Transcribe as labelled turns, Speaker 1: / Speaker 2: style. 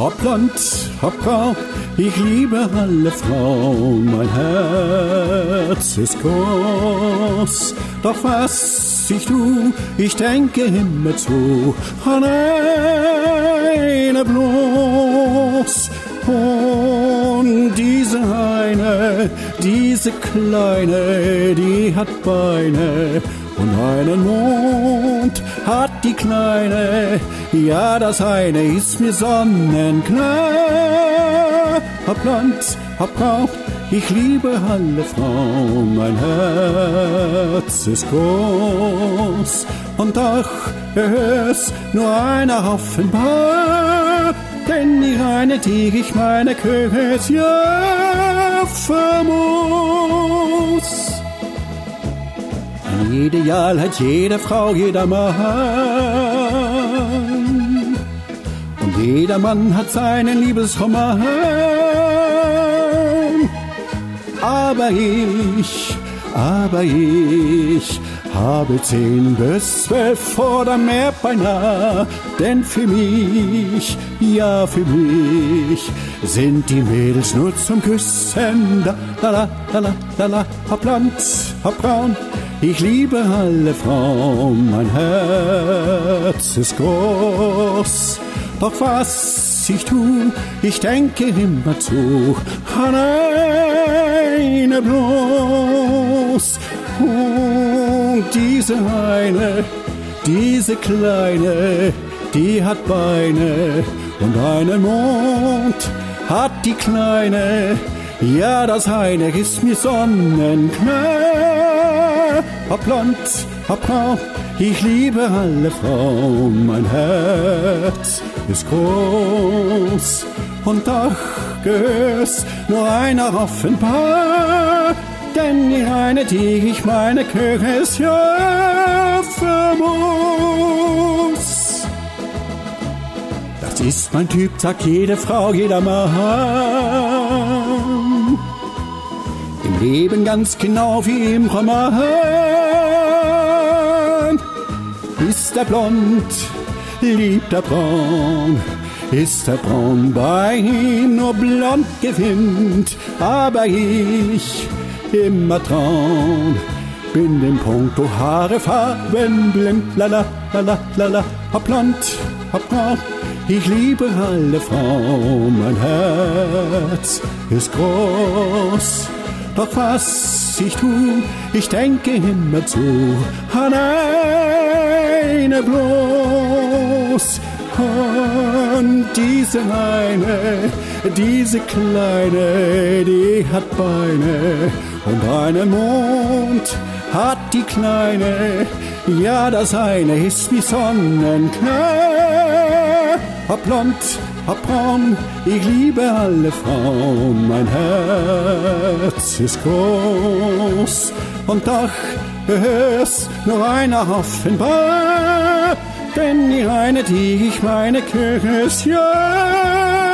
Speaker 1: Ob Land, ob Grau, ich liebe alle Frauen, mein Herz ist groß. Doch was ich tu, ich denke immer zu an eine bloß. Und diese eine, diese kleine, die hat Beine und einen Mond hat die Kleine. Ja, das eine ist mir sonnenklar. Hab Land, hab Brauch, ich liebe alle Frauen, mein Herz ist groß. Und doch ist nur einer offenbar, denn die eine, die ich meine Köche ja vermuss. Ideal hat jede Frau, jeder Mann. Und jeder Mann hat seinen Liebesroman. Aber ich, aber ich habe zehn bis zwölf oder mehr beinahe. Denn für mich, ja für mich, sind die Mädels nur zum Küssen. Da, la, la, la, la, la, la, hab Land, hab Braun. Ich liebe alle Frauen, mein Herz ist groß. Doch was ich tu, ich denke immer zu an eine bloß. Und diese eine, diese kleine, die hat Beine und einen Mond hat die kleine. Ja, das eine ist mir sonnenklar. Hab Land, hab Braun, ich liebe alle Frauen, mein Herz ist groß. Und doch gehört's nur einer offenbar, denn die eine, die ich meine, Köche ist ja vermuss. Das ist mein Typ, sagt jede Frau, jeder Mann. Leben ganz genau wie im Roman. Ist er blond, liebt er braun, ist er braun bei ihm? Nur blond gewinnt, aber ich immer traun, bin dem Punkto Haare Farben blind, la la la la la la, hab blond, hab braun, ich liebe alle Frauen, mein Herz ist groß. Doch was ich tu, ich denke immer zu an eine bloß. Und diese eine, diese kleine, die hat Beine und einen Mond hat die kleine. Ja, das eine ist wie Sonnenklar. Hab blond, hab ich liebe alle Frauen, mein Herz ist groß. Und doch gehört's nur einer offenbar, denn die eine, die ich meine, Kirche ist ja.